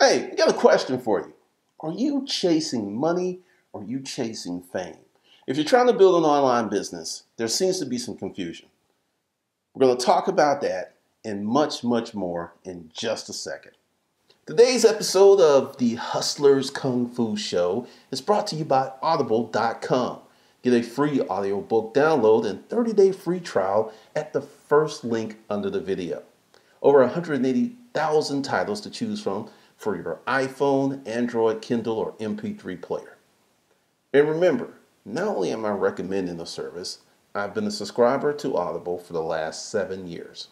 Hey, I got a question for you. Are you chasing money or are you chasing fame? If you're trying to build an online business, there seems to be some confusion. We're going to talk about that and much, much more in just a second. Today's episode of the Hustlers Kung Fu Show is brought to you by Audible.com. Get a free audiobook download and 30-day free trial at the first link under the video. Over 180,000 titles to choose from for your iPhone, Android, Kindle, or MP3 player. And remember, not only am I recommending the service, I've been a subscriber to Audible for the last seven years.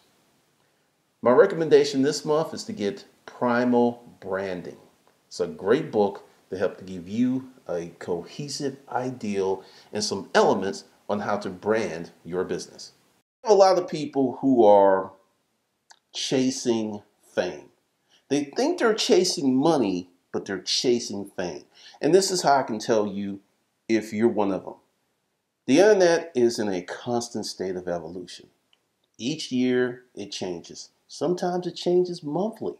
My recommendation this month is to get Primal Branding. It's a great book to help to give you a cohesive ideal and some elements on how to brand your business. A lot of people who are chasing fame. They think they're chasing money, but they're chasing fame. And this is how I can tell you if you're one of them. The internet is in a constant state of evolution. Each year it changes. Sometimes it changes monthly.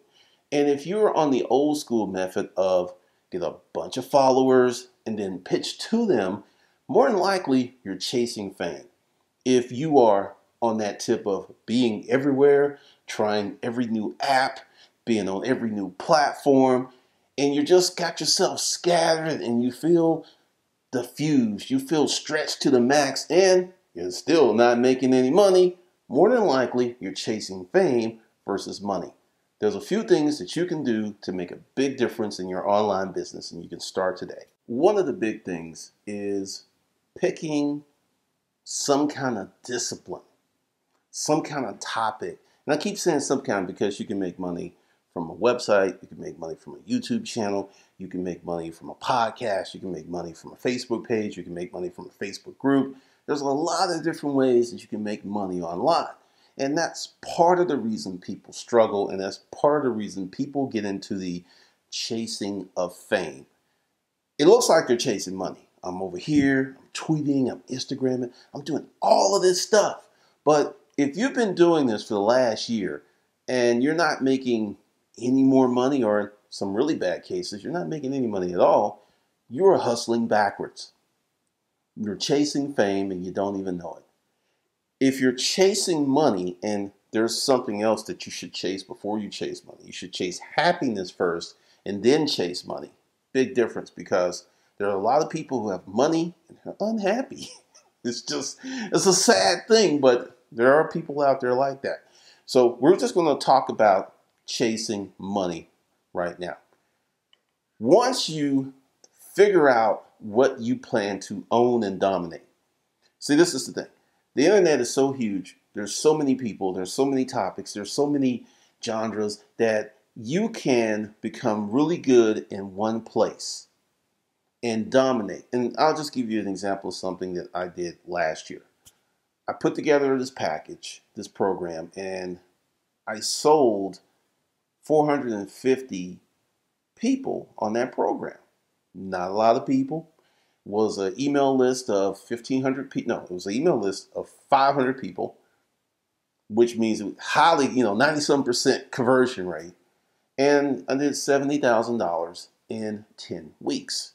And if you're on the old school method of get a bunch of followers and then pitch to them, more than likely you're chasing fame. If you are on that tip of being everywhere, trying every new app, being on every new platform, and you just got yourself scattered and you feel diffused, you feel stretched to the max, and you're still not making any money, more than likely you're chasing fame versus money. There's a few things that you can do to make a big difference in your online business, and you can start today. One of the big things is picking some kind of discipline, some kind of topic. And I keep saying some kind because you can make money from a website, you can make money from a YouTube channel, you can make money from a podcast, you can make money from a Facebook page, you can make money from a Facebook group. There's a lot of different ways that you can make money online. And that's part of the reason people struggle, and that's part of the reason people get into the chasing of fame. It looks like they're chasing money. I'm over here, I'm tweeting, I'm Instagramming, I'm doing all of this stuff. But if you've been doing this for the last year and you're not making any more money, or in some really bad cases, you're not making any money at all, you're hustling backwards. You're chasing fame and you don't even know it if you're chasing money and there's something else that you should chase before you chase money, you should chase happiness first and then chase money. Big difference because there are a lot of people who have money and are unhappy. It's just, it's a sad thing, but there are people out there like that. So we're just going to talk about chasing money right now. Once you figure out what you plan to own and dominate, see, this is the thing the internet is so huge. There's so many people, there's so many topics, there's so many genres that you can become really good in one place and dominate. And I'll just give you an example of something that I did last year. I put together this package, this program, and I sold 450 people on that program. Not a lot of people, was an email list of 1,500 people. No, it was an email list of 500 people, which means highly, you know, 97 percent conversion rate. And I did $70,000 in 10 weeks.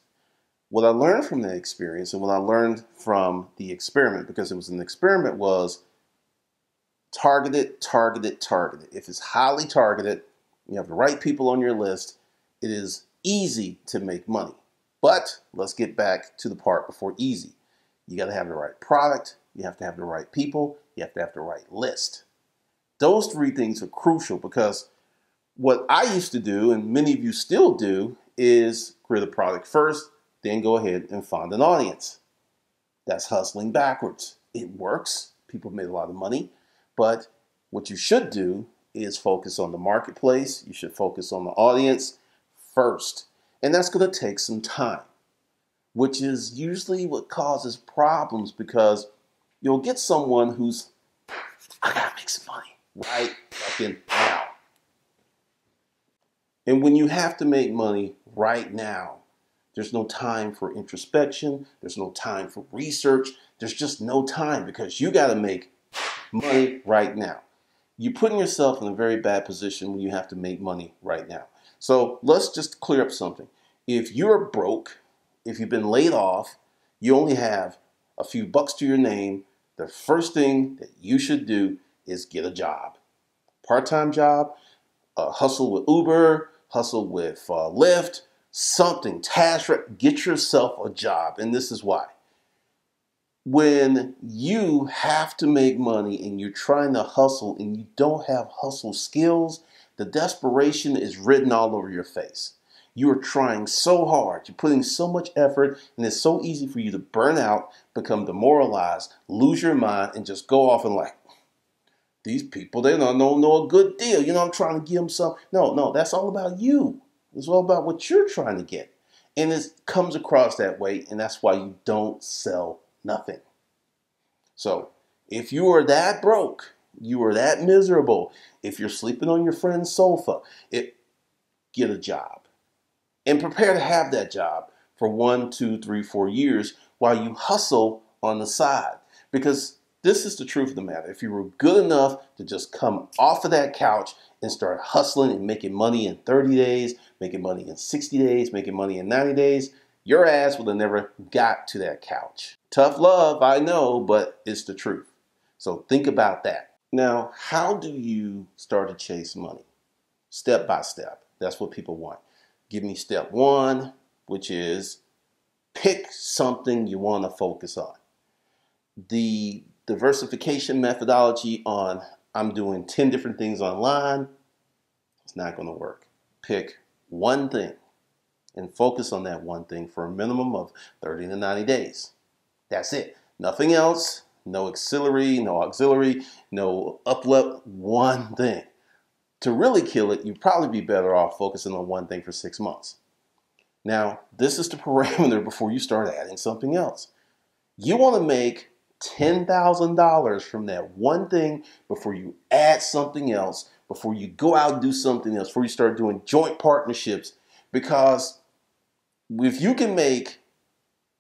What I learned from that experience and what I learned from the experiment, because it was an experiment, was targeted, targeted, targeted. If it's highly targeted, you have the right people on your list, it is easy to make money. But let's get back to the part before easy. You got to have the right product, you have to have the right people, you have to have the right list. Those three things are crucial because what I used to do, and many of you still do, is create a product first, then go ahead and find an audience. That's hustling backwards. It works. People made a lot of money. But what you should do is focus on the marketplace. You should focus on the audience first. And that's going to take some time, which is usually what causes problems because you'll get someone who's, I got to make some money right fucking now. And when you have to make money right now, there's no time for introspection, there's no time for research, there's just no time because you got to make money right now. You're putting yourself in a very bad position when you have to make money right now. So let's just clear up something. If you're broke, if you've been laid off, you only have a few bucks to your name, the first thing that you should do is get a job. Part time job, uh, hustle with Uber, hustle with uh, Lyft, something, task, get yourself a job. And this is why. When you have to make money and you're trying to hustle and you don't have hustle skills, the desperation is written all over your face. You are trying so hard, you're putting so much effort, and it's so easy for you to burn out, become demoralized, lose your mind, and just go off and like, these people, they don't know, know a good deal. You know, I'm trying to give them some. No, no, that's all about you. It's all about what you're trying to get. And it comes across that way, and that's why you don't sell nothing. So if you are that broke, you are that miserable, if you're sleeping on your friend's sofa, it, get a job. And prepare to have that job for one, two, three, four years while you hustle on the side. Because this is the truth of the matter. If you were good enough to just come off of that couch and start hustling and making money in 30 days, making money in 60 days, making money in 90 days, your ass would have never got to that couch. Tough love, I know, but it's the truth. So think about that. Now, how do you start to chase money? Step by step. That's what people want. Give me step one, which is pick something you want to focus on. The diversification methodology on I'm doing 10 different things online, it's not going to work. Pick one thing and focus on that one thing for a minimum of 30 to 90 days. That's it. Nothing else, no auxiliary, no auxiliary, no uplevel, one thing. To really kill it, you'd probably be better off focusing on one thing for six months. Now, this is the parameter before you start adding something else. You want to make $10,000 from that one thing before you add something else, before you go out and do something else, before you start doing joint partnerships. Because if you can make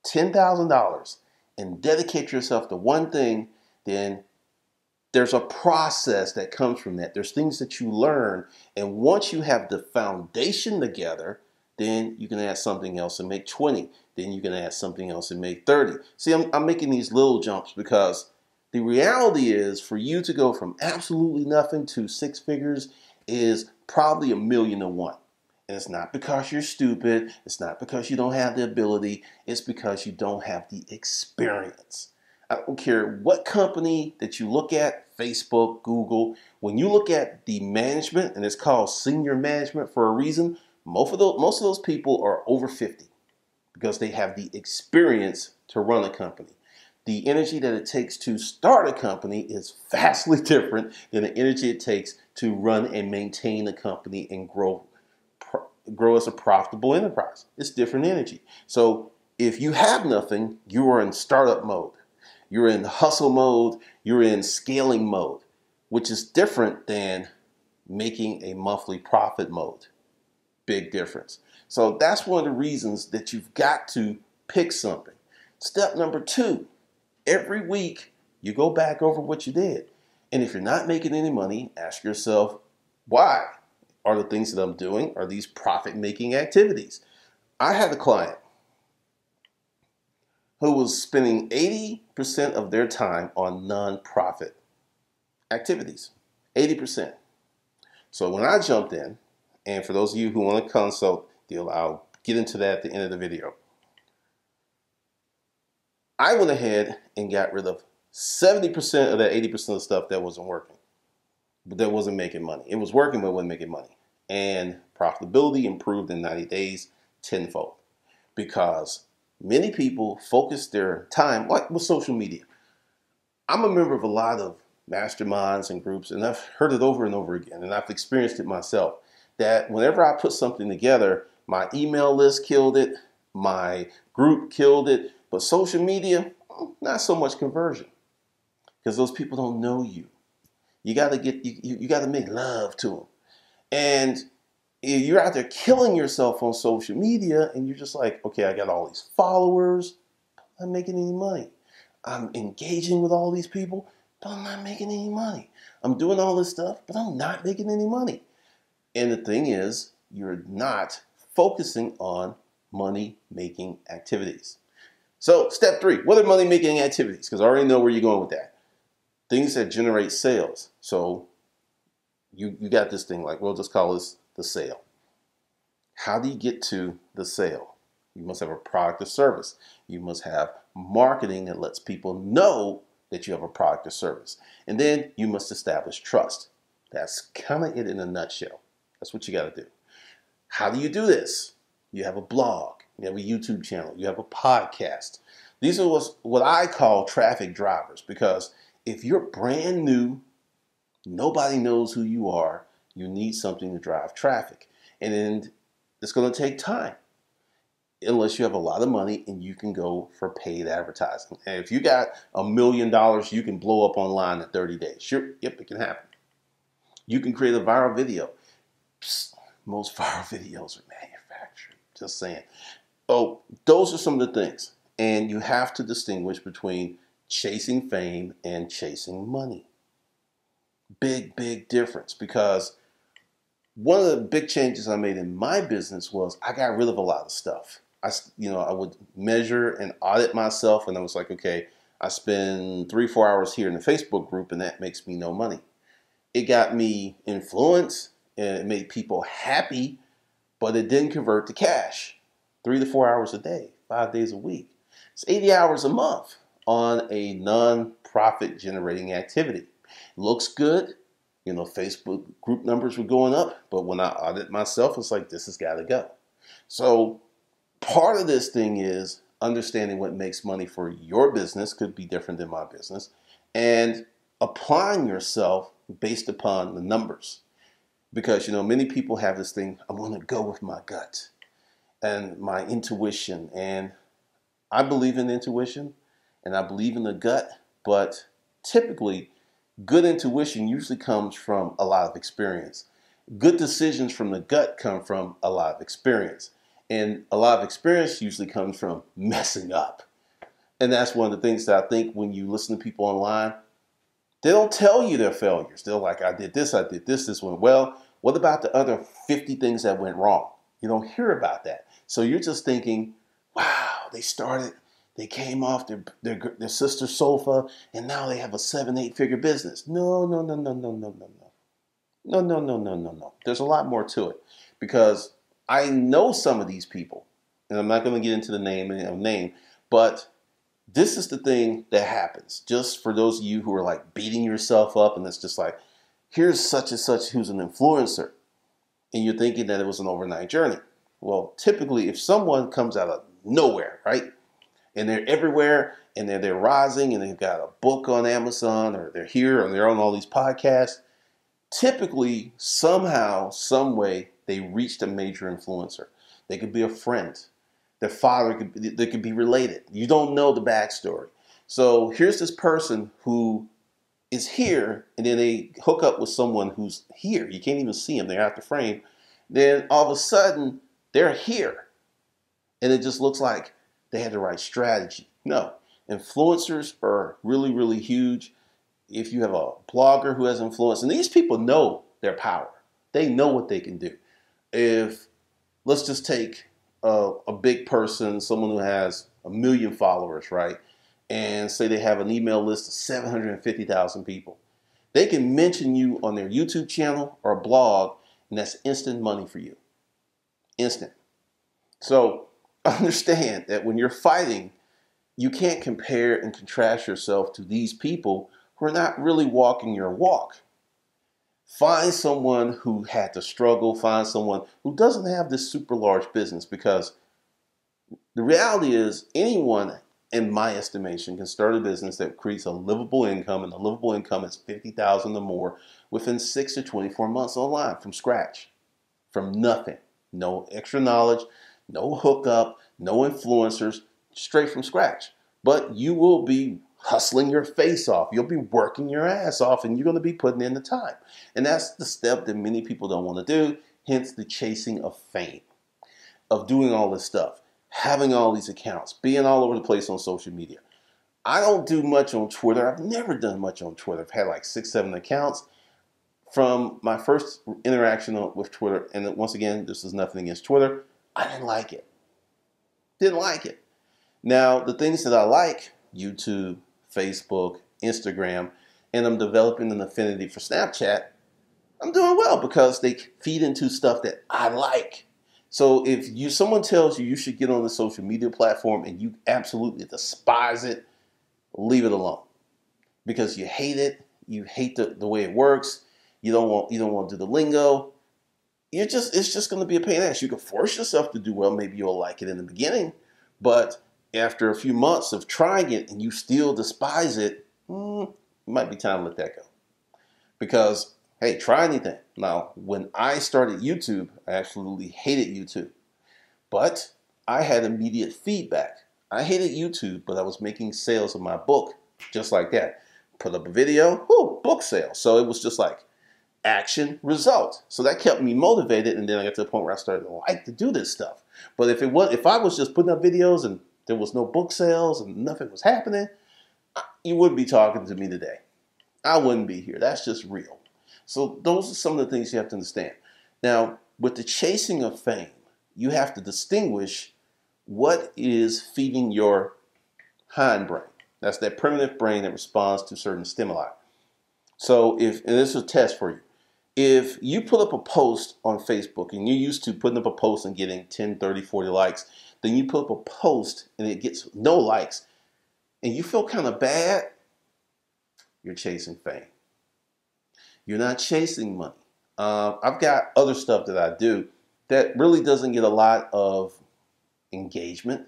$10,000 and dedicate yourself to one thing, then there's a process that comes from that. There's things that you learn. And once you have the foundation together, then you can add something else and make 20. Then you can add something else and make 30. See, I'm, I'm making these little jumps because the reality is for you to go from absolutely nothing to six figures is probably a million to one. And it's not because you're stupid. It's not because you don't have the ability. It's because you don't have the experience. I don't care what company that you look at, Facebook, Google, when you look at the management, and it's called senior management for a reason, most of those, most of those people are over 50 because they have the experience to run a company. The energy that it takes to start a company is vastly different than the energy it takes to run and maintain a company and grow grow as a profitable enterprise. It's different energy. So if you have nothing, you are in startup mode. You're in hustle mode, you're in scaling mode, which is different than making a monthly profit mode. Big difference. So that's one of the reasons that you've got to pick something. Step number two every week you go back over what you did. And if you're not making any money, ask yourself, why? Are the things that I'm doing, are these profit making activities? I had a client who was spending 80% of their time on nonprofit activities. 80%. So when I jumped in, and for those of you who want to consult, deal, I'll get into that at the end of the video. I went ahead and got rid of 70% of that 80% of stuff that wasn't working, that wasn't making money. It was working, but wasn't making money. And profitability improved in 90 days tenfold because many people focus their time, like with social media. I'm a member of a lot of masterminds and groups, and I've heard it over and over again, and I've experienced it myself that whenever I put something together, my email list killed it, my group killed it, but social media, mm, not so much conversion because those people don't know you. You got to get you, you got to make love to them, and you're out there killing yourself on social media, and you're just like, okay, I got all these followers, I'm making any money. I'm engaging with all these people, but I'm not making any money. I'm doing all this stuff, but I'm not making any money. And the thing is, you're not focusing on money making activities. So, step three what are money making activities? Because I already know where you're going with that. Things that generate sales. So, you, you got this thing like, we'll just call this the sale. How do you get to the sale? You must have a product or service. You must have marketing that lets people know that you have a product or service. And then you must establish trust. That's kind of it in a nutshell. That's what you got to do. How do you do this? You have a blog, you have a YouTube channel, you have a podcast. These are what I call traffic drivers because if you're brand new, nobody knows who you are, you need something to drive traffic. And then it's going to take time unless you have a lot of money and you can go for paid advertising. And if you got a million dollars, you can blow up online in 30 days. Sure, yep, it can happen. You can create a viral video. Psst, most viral videos are manufactured. Just saying. Oh, those are some of the things. And you have to distinguish between chasing fame and chasing money. Big, big difference because one of the big changes I made in my business was I got rid of a lot of stuff. I, you know, I would measure and audit myself, and I was like, okay, I spend three, four hours here in the Facebook group, and that makes me no money. It got me influence, and it made people happy, but it didn't convert to cash. Three to four hours a day, five days a week. It's 80 hours a month on a non-profit generating activity. Looks good, you know, Facebook group numbers were going up, but when I audit myself, it's like this has got to go. So part of this thing is understanding what makes money for your business could be different than my business, and applying yourself based upon the numbers. Because you know, many people have this thing, I'm going to go with my gut and my intuition, and I believe in intuition and I believe in the gut, but typically Good intuition usually comes from a lot of experience. Good decisions from the gut come from a lot of experience. And a lot of experience usually comes from messing up. And that's one of the things that I think when you listen to people online, they don't tell you their failures. They're like, I did this, I did this, this went well. What about the other 50 things that went wrong? You don't hear about that. So you're just thinking, wow, they started they came off their, their, their sister's sofa and now they have a seven, eight figure business. No, no, no, no, no, no, no, no. No, no, no, no, no, no. There's a lot more to it because I know some of these people, and I'm not going to get into the name of name, but this is the thing that happens. Just for those of you who are like beating yourself up, and it's just like, here's such and such who's an influencer, and you're thinking that it was an overnight journey. Well, typically, if someone comes out of nowhere, right? And they're everywhere and they're, they're rising and they've got a book on Amazon or they're here or they're on all these podcasts. Typically, somehow, some way, they reached a major influencer. They could be a friend. Their father could be, they could be related. You don't know the backstory. So here's this person who is here, and then they hook up with someone who's here. You can't even see them; they're out the frame. Then all of a sudden, they're here, and it just looks like they had the right strategy. No, influencers are really, really huge. If you have a blogger who has influence, and these people know their power, they know what they can do. If let's just take a, a big person, someone who has a million followers, right? And say they have an email list of 750,000 people. They can mention you on their YouTube channel or blog, and that's instant money for you. Instant. So understand that when you're fighting, you can't compare and contrast yourself to these people who are not really walking your walk. Find someone who had to struggle, find someone who doesn't have this super large business because the reality is anyone in my estimation can start a business that creates a livable income and the livable income is 50,000 or more within 6 to 24 months online from scratch from nothing no extra knowledge no hookup, no influencers, straight from scratch. But you will be hustling your face off. You'll be working your ass off and you're going to be putting in the time. And that's the step that many people don't want to do, hence the chasing of fame, of doing all this stuff, having all these accounts, being all over the place on social media. I don't do much on Twitter. I've never done much on Twitter. I've had like six, seven accounts. from my first interaction with Twitter, and once again, this is nothing against Twitter, I didn't like it. Didn't like it. Now, the things that I like, YouTube, Facebook, Instagram, and I'm developing an affinity for Snapchat, I'm doing well because they feed into stuff that I like. So if you someone tells you you should get on the social media platform and you absolutely despise it, leave it alone. Because you hate it, you hate the, the way it works, you don't want you don't want to do the lingo. You're just it's just gonna be a pain in the ass. You can force yourself to do well, maybe you'll like it in the beginning, but after a few months of trying it and you still despise it, mm, it might be time to let that go. Because hey, try anything. Now, when I started YouTube, I absolutely hated YouTube. But I had immediate feedback. I hated YouTube, but I was making sales of my book just like that. Put up a video, whoo, book sale. So it was just like action, result. So that kept me motivated, and then I got to the point where I started oh, to like to do this stuff. But if it was, if I was just putting up videos and there was no book sales and nothing was happening, you wouldn't be talking to me today. I wouldn't be here. That's just real. So those are some of the things you have to understand. Now, with the chasing of fame, you have to distinguish what is feeding your hindbrain. That's that primitive brain that responds to certain stimuli. So if, this is a test for you. If you put up a post on Facebook and you're used to putting up a post and getting 10, 30, 40 likes, then you put up a post and it gets no likes and you feel kind of bad, you're chasing fame. You're not chasing money. Uh, I've got other stuff that I do that really doesn't get a lot of engagement.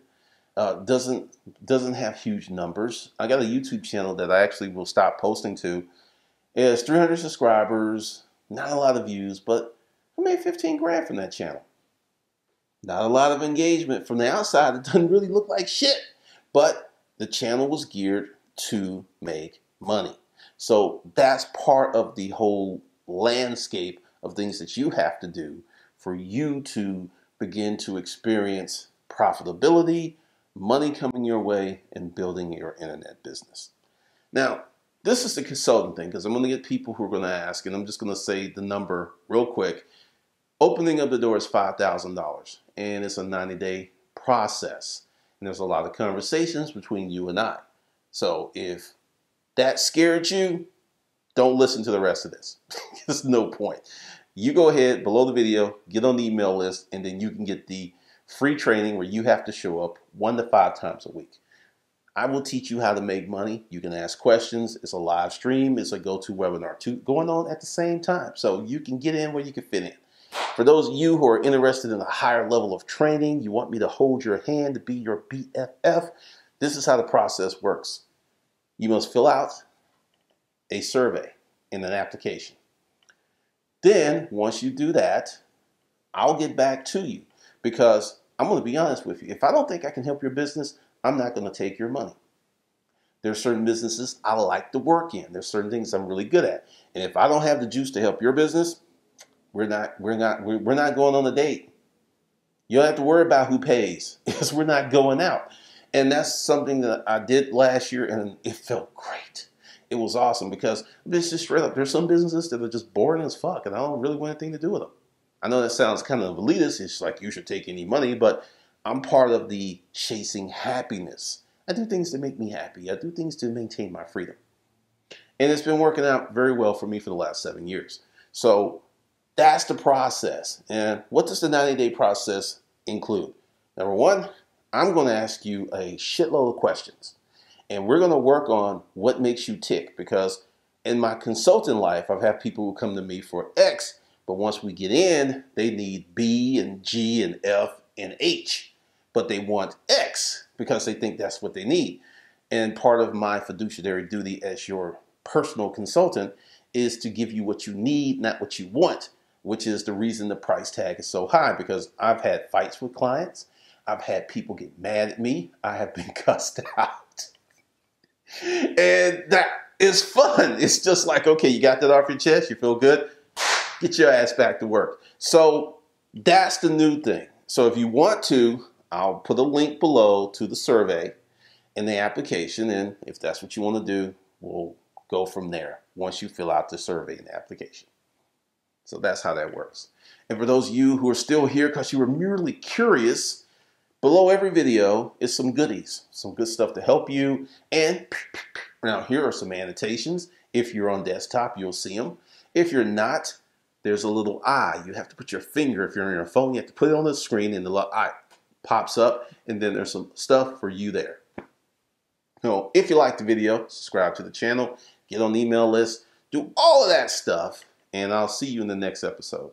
Uh, doesn't doesn't have huge numbers. I got a YouTube channel that I actually will stop posting to. It has 300 subscribers, not a lot of views, but I made 15 grand from that channel. Not a lot of engagement from the outside. It doesn't really look like shit, but the channel was geared to make money. So that's part of the whole landscape of things that you have to do for you to begin to experience profitability, money coming your way, and building your internet business. Now, this is the consultant thing because I'm going to get people who are going to ask, and I'm just going to say the number real quick. Opening of the door is $5,000, and it's a 90 day process. And there's a lot of conversations between you and I. So if that scared you, don't listen to the rest of this. There's no point. You go ahead below the video, get on the email list, and then you can get the free training where you have to show up one to five times a week. I will teach you how to make money. You can ask questions. It's a live stream. It's a go-to webinar too, going on at the same time. So you can get in where you can fit in. For those of you who are interested in a higher level of training, you want me to hold your hand to be your BFF, this is how the process works. You must fill out a survey in an application. Then, once you do that, I'll get back to you because I'm going to be honest with you. If I don't think I can help your business, I'm not going to take your money. There are certain businesses I like to work in. There's certain things I'm really good at. And if I don't have the juice to help your business, we're not we're not we're not going on a date. You don't have to worry about who pays because we're not going out. And that's something that I did last year and it felt great. It was awesome because this is straight up. There's some businesses that are just boring as fuck and I don't really want anything to do with them. I know that sounds kind of elitist. It's like you should take any money, but I'm part of the chasing happiness. I do things to make me happy. I do things to maintain my freedom. And it's been working out very well for me for the last seven years. So that's the process. And what does the 90 day process include? Number one, I'm going to ask you a shitload of questions. And we're going to work on what makes you tick because in my consulting life, I've had people who come to me for X, but once we get in, they need B and G and F and H, but they want X because they think that's what they need. And part of my fiduciary duty as your personal consultant is to give you what you need, not what you want which is the reason the price tag is so high because I've had fights with clients. I've had people get mad at me. I have been cussed out. and that is fun. It's just like, okay, you got that off your chest, you feel good, get your ass back to work. So that's the new thing. So if you want to, I'll put a link below to the survey and the application. And if that's what you want to do, we'll go from there once you fill out the survey and the application. So that's how that works. And for those of you who are still here because you were merely curious, below every video is some goodies, some good stuff to help you. And now here are some annotations. If you're on desktop, you'll see them. If you're not, there's a little eye. You have to put your finger, if you're on your phone, you have to put it on the screen and the little eye pops up. And then there's some stuff for you there. So if you like the video, subscribe to the channel, get on the email list, do all of that stuff, and I'll see you in the next episode.